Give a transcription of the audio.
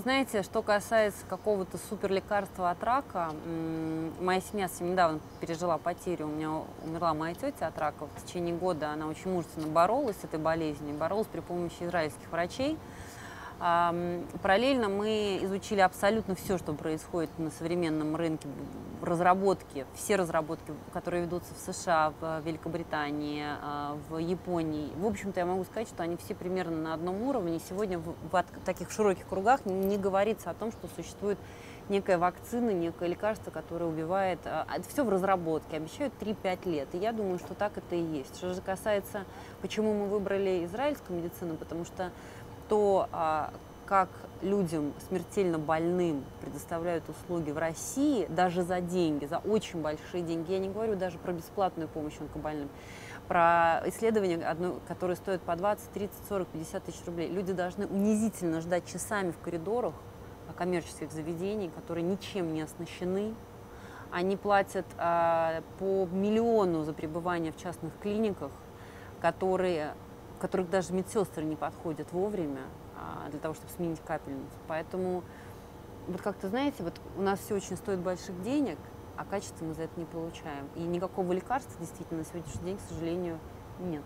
знаете, что касается какого-то супер лекарства от рака, моя семья совсем недавно пережила потерю. У меня умерла моя тетя от рака. В течение года она очень мужественно боролась с этой болезнью, боролась при помощи израильских врачей. Параллельно мы изучили абсолютно все, что происходит на современном рынке разработки, все разработки, которые ведутся в США, в Великобритании, а, в Японии. В общем-то, я могу сказать, что они все примерно на одном уровне. Сегодня в, таких широких кругах не говорится о том, что существует некая вакцина, некое лекарство, которое убивает. А, это все в разработке, обещают 3-5 лет. И я думаю, что так это и есть. Что же касается, почему мы выбрали израильскую медицину, потому что то, а, как людям смертельно больным предоставляют услуги в России, даже за деньги, за очень большие деньги, я не говорю даже про бесплатную помощь онкобольным, про исследования, одно, которые стоят по 20, 30, 40, 50 тысяч рублей. Люди должны унизительно ждать часами в коридорах коммерческих заведений, которые ничем не оснащены. Они платят а, по миллиону за пребывание в частных клиниках, которые которых даже медсестры не подходят вовремя а, для того, чтобы сменить капельницу. Поэтому, вот как-то, знаете, вот у нас все очень стоит больших денег, а качество мы за это не получаем. И никакого лекарства действительно на сегодняшний день, к сожалению, нет.